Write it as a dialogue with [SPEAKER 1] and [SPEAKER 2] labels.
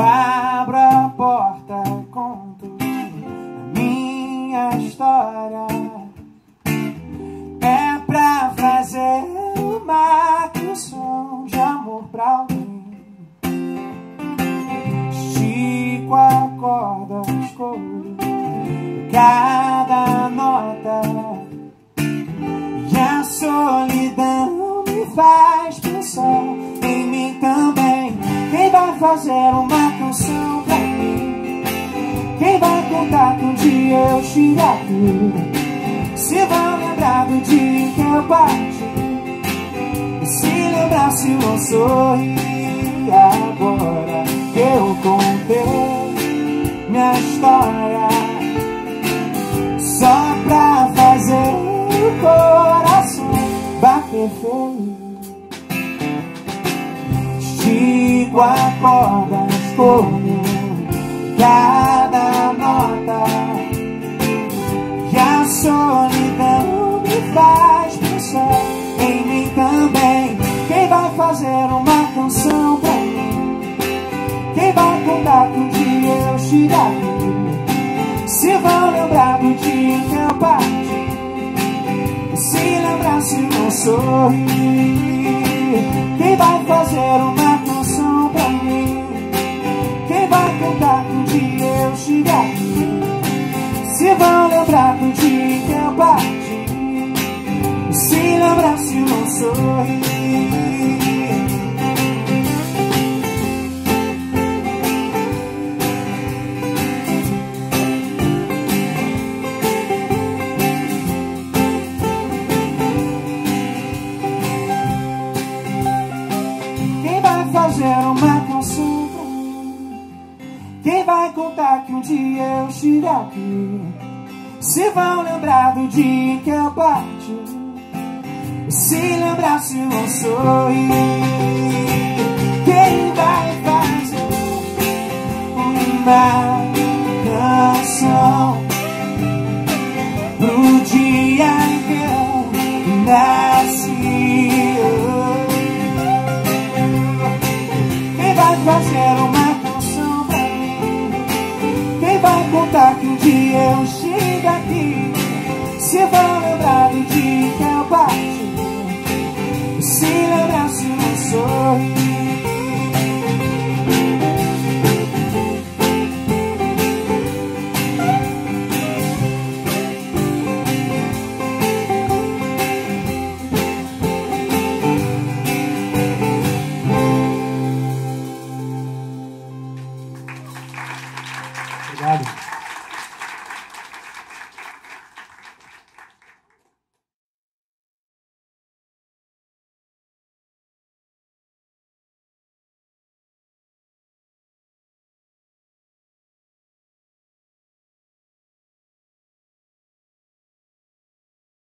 [SPEAKER 1] abra a porta, conto a minha história. É pra fazer uma canção de amor pra alguém. Estico a corda, escolho cada nota. E a solidão me faz pensar em mim também. Quem vai fazer uma vai contar que um dia eu estive aqui? Se vão lembrar do dia que eu parti Se lembrar se eu sorri Agora eu contei minha história. Só pra fazer o coração bater feliz Estico a corda, escolho cada solidão me faz pensar em mim também Quem vai fazer uma canção pra mim? Quem vai contar que um dia eu aqui? Se vão lembrar do dia que eu parti Se lembrar se não sorri Quem vai fazer uma Quem vai contar que um dia eu estive? Se vão lembrar do dia que eu parti Se lembrar se não sorri Obrigado.